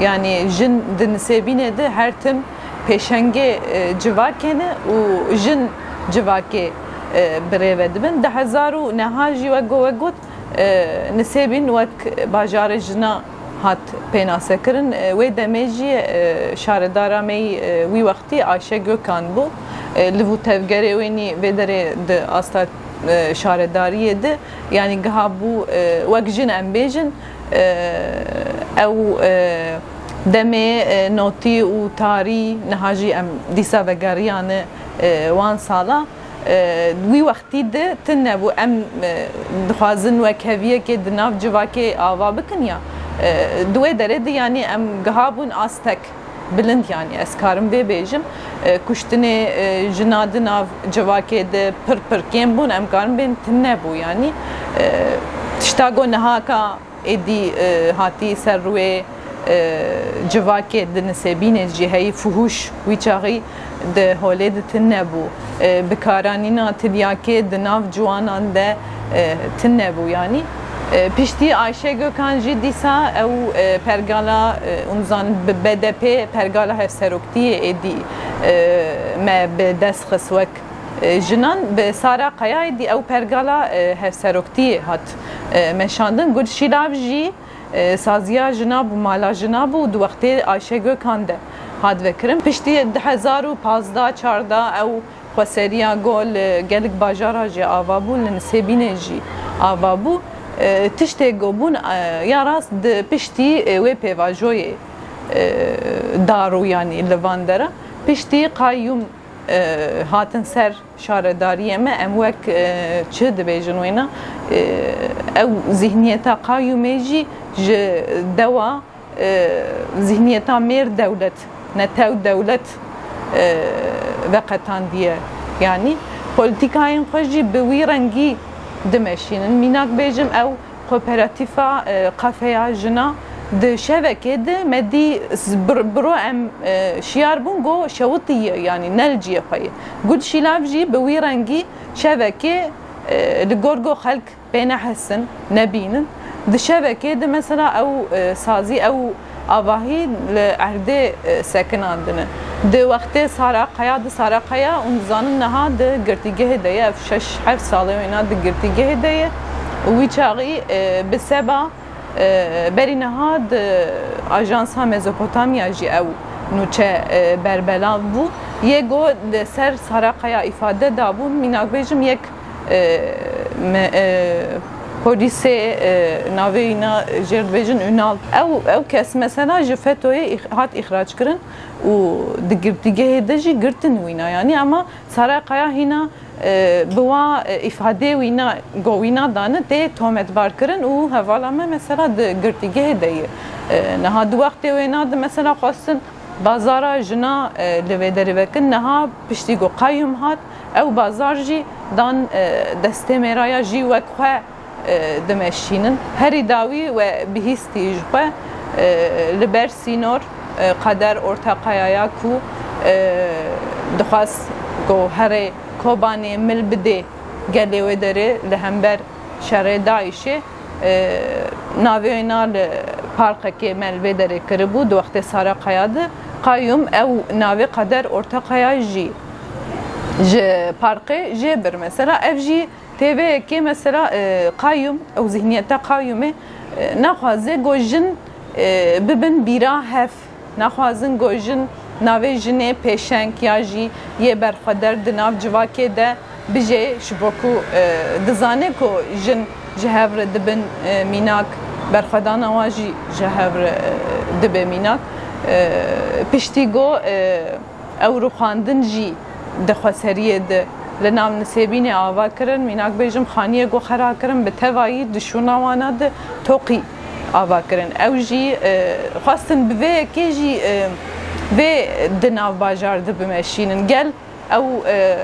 yani jin dinisebine de her tim peşenge e, civakene u jin civake bireve dibin de hazaru nehaji ve go ve got e, nisebin vek bajarı jina hat penase kirin e, ve demeci şaredara mey vi vakti Ayşe Gökhan bu Livu tevgere veni vedere de asla şaredariye de yani gaha bu vek jin embejin او دمي نوتي وتاري نهاجي ام ديسا بغاريان وان سالا وی وقتی ده تنه بو ام دخوازن و کهویه که دناف جواکه آوا بکن یا دوه دره ده یعنی ام گهابون آستک bilind yani ez karim vê bêjim kuştinê jina di nav civakê de pir pirkên bûn em karim bên tin nebû yani tişta got nehaka ادی هاتی سر روی جواکه د نسبین جهه فحوش ویچاغي د هوله د تنبو بکارانینا تدیاکه د ناف جوانان ده تنبو یعنی پشتی آیشه گوکان جی دیسا او پرگالا اونزان بدپی پرگالا هفسروکتی ادی ما بدس خسوک جنان به سارا قیای دی او پرگالا هفسروکتی هات مشاندن گل شیلاو جی سازیا جناب و مالا جناب و دو وقتی آیشه گو کنده هات وکرم پشتی ده هزار و پازده چارده او خسریا گل گلک باجارا جی آوا بو لنسبین جی آوا بو تشتی گو بون یا راست پشتی وی پیواجوی دارو یعنی لواندره پشتی قایوم هاتن سر شارداریه ما ام وک چه دبیجن وینا او ذهنیتا قایومه جی دوا ذهنیتا میر دولت نتاو دولت وقتان دیه یعنی پلیتیکایین خوشی به وی رنگی دمشینن میناک بیجم او کوپراتیفا قفیا جنا د شبكه د مدي برو ام آه، شيار بونغو شوطية يعني نلجية خي قد شلافجي بويرانجي شبكه آه، لجورجو خلق بين حسن نبين د شبكه د مثلا او آه، سازي او آواهی لعرده سکنان دنه ده وقتی ساراقیا ده ساراقیا اون زانن نها ده گرتیگه دیه اف شش هف ساله وینا ده گرتیگه دیه وی چاقی به سبا برین ها آژانس ها مزوپوتامیا جی او نوچه بربلاو بو یه گو سر سرقیا ifade da bu minak bejim yek polise naveyna jerdbejin ünal ev ev kes mesela ji fetoya hat ihraç kirin û digirtige hede jî girtin wîna yani ama sarakaya hîna بوا e, ifade wîna govîna dane tê tometbar kirin û hevala me mesela di girtîgehê de ye. Niha du wextê wêna di mesela xwestin bazara jina e, li vê derivekin niha piştî got qayyum hat ew bazar jî dan e, destêmeraya jî wek xwe dimeşînin herî dawî ve bihîstî ji xwe li ber sînor qeder ortaqayaya ku dixwast got herê Kobanê Milbidê gelê wê derê li hember şerê Daişê navê wê nar li e, parkekê Melbê derê kiribû di wextê Sara Qaya di qayyum ew navê qeder ortaqaya jî ji parkê jê bir mesela ev jî tevekê mesela qayyum e, ew zihniyeta qayyumê e, naxwaze gojin bibin bîra hef naxwazin gojin navê jinê pêşeng ya jî yê berxweder di nav civakê de bijê ji bo ku dizane ku jin ji hev re dibin mînak berxwedana wan jî ji hev re dibe mînak piştî got ew rûxandin jî dixweseriyê de li nav nisêbînê ava kirin mînak bêjim xaniye got xera kirin bi tevayî dişûna wana di toqî ava kirin ew jî xwastin bi vê yekê jî vê di nav bajar dibimeşînin gel ew e,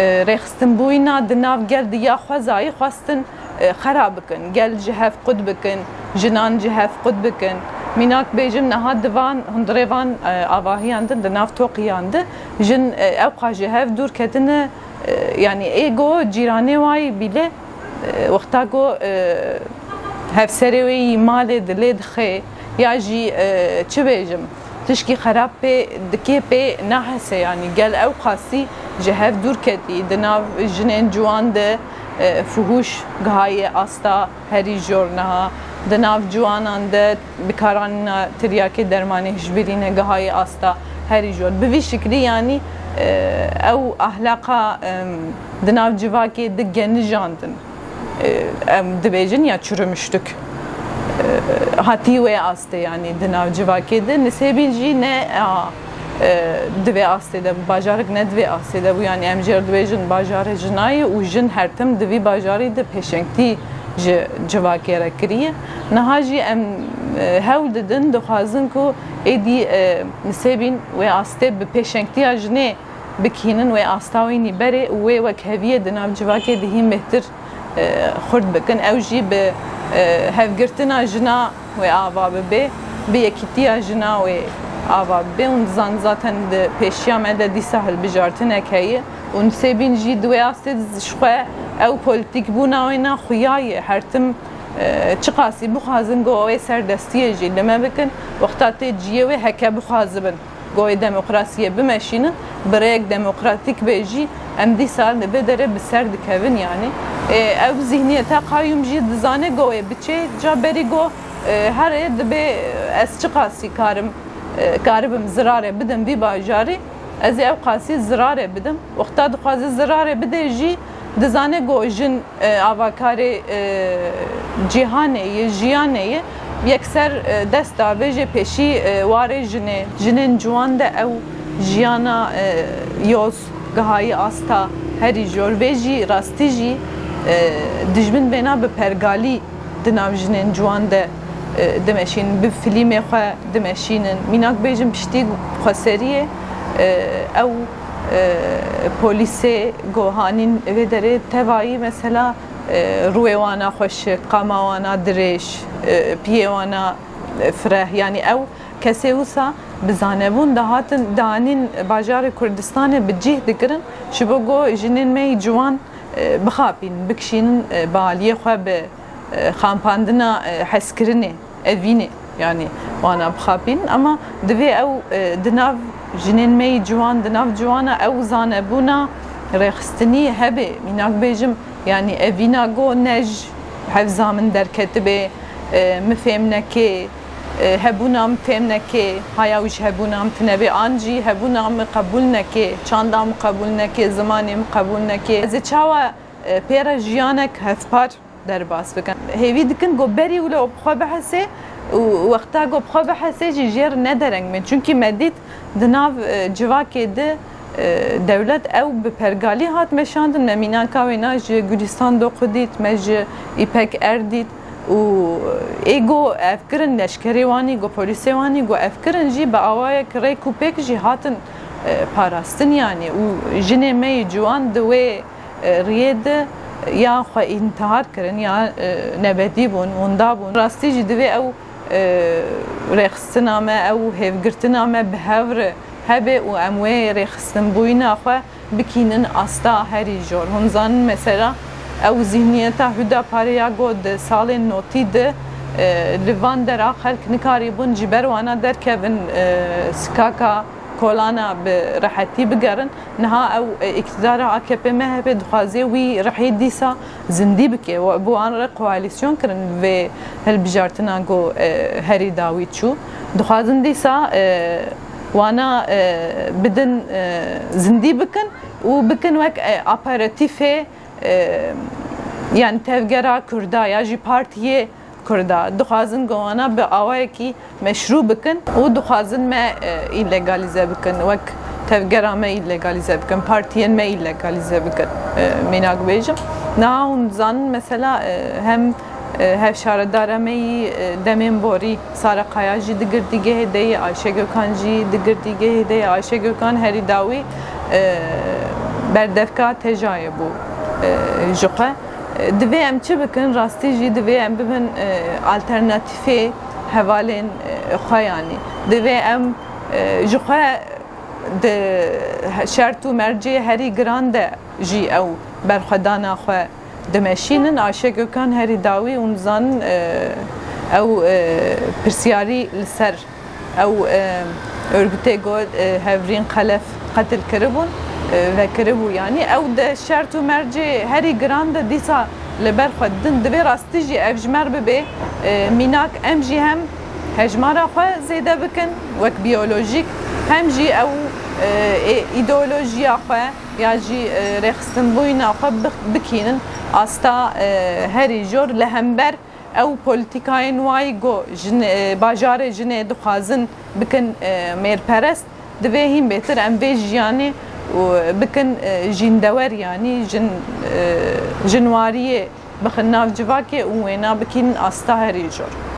e, rêxistinbûyîna di nav gel di ya xwezayî xwestin e, xera bikin gel ji hev qud bikin jinan ji hev qud bikin mînak bêjin niha divan hundirêvan avahiyan din di nav toqiyan di jin ew xwa ji hev dûr ketine yani ego cîranê wayî bîle wexta got hevserê wê yî malê dilê dixê ya jî çi bêjim تشکی خراب پی دکی پی نحسه یعنی گل او قاسی جهف دور کدی دنا جنین جوان ده فهوش گهای آستا هری جورنها دناف جوانان ده بکاران تریاکی درمانی هجبرینه گهای آستا هری جور بوی شکلی یعنی او اهلاقا دناف جواکی ده گنجاندن ام دبیجن یا چرمشتک hatiye astı yani dinav civakede nisebilci ne دوی آسته ده باجارک نه دوی آسته ده بو یعنی ام جر دوی جن باجار جنای و جن هرتم دوی باجاری ده پشنگتی جواکی را کریه نها جی ام هاو ددن دخوازن کو ایدی نسبین و آسته به پشنگتی جنه بکینن و آستاوینی بره و وک هویه دناب جواکی دهیم بهتر خرد بکن او جی به اه، هفگرتنا جنا و آوا ببه به یکیتیا جنا و آوا ببه اون زن زاتن ده پیشیام ده دی سهل بجارتنه کهی اون سبین جی دوی آسید شخوه او پولیتیک بونا و اینا خویای هرتم اه، چه قاسی بخوازن گوه سردستیه جی لما بکن وقتا تی جیه و هکه بخوازبن گوی دموکراسیه بمشینن برایک دموکراتیک بیجی ام دی سال نبه داره بسرد دکوین یعنی ev zihniyete qayyum jî dizane goyê e, biçê ca berî go e, herê dibe e, ez çi qasî karim karibim zirarê bidim vî bajarî ez ê ev qasî zirarê bidim wexta dixwaze zirarê bide jî dizane go jin avakarê cîhanê ye jiyanê ye yekser dest dave jê pêşî warê jinê jinên ciwan de ew jiyana yoz gihayî asta herî jor vê jî rastî jî دجمن بنا به پرگالی دناوجنین جوان ده دمشین به فیلم خو دمشینن میناک بیجن پشتی خسریه او پلیسه گوهانین و داره توایی مثلا رویوانا خوش قاموانا درش پیوانا فره یعنی او کسی وسا بزانبون دهاتن دانین باجار کردستان بجیه دکرن شبو گو جنین می جوان بخابین بکشین بالیه خو به خامپاندنا حسکرنه اوینه یعنی وانا بخابین اما دوی او دناو جنین می جوان دناو جوانا او زانبونا رخستنی هبه میناک بیجم یعنی اوینا گو نج حفظا من درکت به مفهم نکه هبونام تم نکه هایا وش هبونام تنبی آنجی هبونام قبول نکه چاندام قبول نکه زمانم قبول نکه از چاوا پیرا جیانک هفپار در باس بکن هیوی دکن گو بری ولو بخوا بحسه وقتا گو بخوا بحسه جی جیر ندرنگ من چونکی مدید دناو جواکی ده دولت او به پرگالی هات مشاندن ممینان کاوینا جی گوریستان دو قدید مجی ایپک اردید و ایگو افکرن لشکری وانی گو پلیسی وانی گو افکرن جی با آوای کری کوپک جی هاتن پاراستن یعنی و جنه می جوان دوی رید یا خو انتحار کرن یا نبدی بون وندا بون راستی جی دوی او رخصتنا ما او هفگرتنا ما بهور هبه و اموه رخصتن بوینا خو بکینن استا هری جور هم زن مثلا او ذهنیتا هدا پاریا گود سال نوتی ده لوان درا خلق نکاری بون جبر وانا در کبن سکاکا کولانا برحتی بگرن نها او اقتدار AKP مهب دخوازی وی رحی دیسا زندی بکی و بو آن را قوالیسیون کرن و هل بجارتنا گو هری داوی چو دخوازن دیسا وانا بدن زندی بکن و بکن وک اپاراتیفه یان تevgera Kurda ya jî partiyê Kurda dixwazin gowana bi awayekî meşrû bikin û dixwazin me îlegalize e, bikin wek tevgera me îlegalize bikin partiyên me îlegalize bikin e, mîna dibêjim niha hûn dizanin mesela e, hem hevşaredara me yî demên borî Sara Qaya jî digirdîgê hêdeyê Ayşe Gökhan jî digirdîgê hêdeyê Ayşe Gökhan herî dawî berdevka tejayê bû جقه دوی ام چه بکن راستی جی دوی ام ببن الترناتیفی حوالین خویانی دوی ام جقه د شرط و مرجع هری گران ده جی او برخدانا خو دمشینن عاشق کان هری داوی اونزان او پرسیاری لسر او ارگوته گود هفرین قلف قتل کربون وکربو یعنی او د شرط و مرجع هری گران د دیسا لبر خود دن دوی راستی جی افجمر ببه میناک ام جی هم هجمارا خو زیده بکن وک بیولوژیک هم جی او ایدئولوژیا خو یا جی رخصتن بوینا خو بکینن استا هری جور لهمبر او پولیتیکای نوای گو جن باجار جنه دخوازن بکن میرپرست دوی هیم بهتر ام وی جیانی وبكن آه، جين دوار يعني جن آه، جنواريه بخناف جواكي وينا بكين استاهري جور